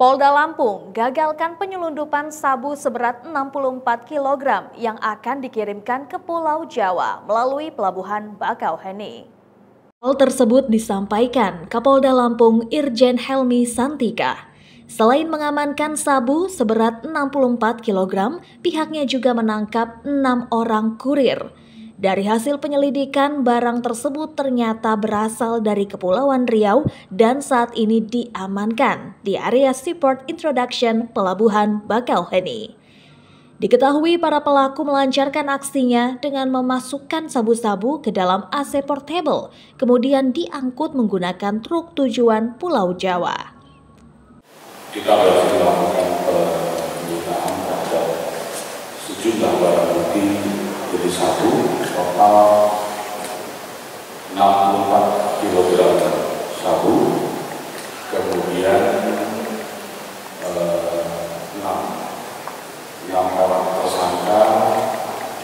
Polda Lampung gagalkan penyelundupan sabu seberat 64 kg yang akan dikirimkan ke Pulau Jawa melalui Pelabuhan Bakauheni. Hal tersebut disampaikan Kapolda Lampung Irjen Helmi Santika. Selain mengamankan sabu seberat 64 kg, pihaknya juga menangkap enam orang kurir. Dari hasil penyelidikan, barang tersebut ternyata berasal dari Kepulauan Riau dan saat ini diamankan di area Seaport Introduction Pelabuhan Bakauheni. Diketahui para pelaku melancarkan aksinya dengan memasukkan sabu-sabu ke dalam AC portable, kemudian diangkut menggunakan truk tujuan Pulau Jawa. Kita berhasil melakukan penyitaan sejumlah barang bukti jadi satu total 64 kg sabu, kemudian eh, 6, 6 orang tersangka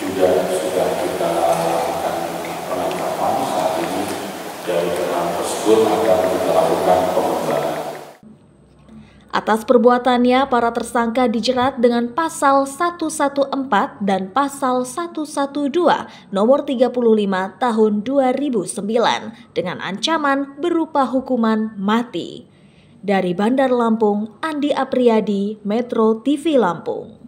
juga sudah kita lakukan penangkapan saat ini dari enam tersebut akan kita lakukan pengembangan. Atas perbuatannya, para tersangka dijerat dengan pasal 114 dan pasal 112 nomor 35 tahun 2009 dengan ancaman berupa hukuman mati. Dari Bandar Lampung, Andi Apriyadi, Metro TV Lampung.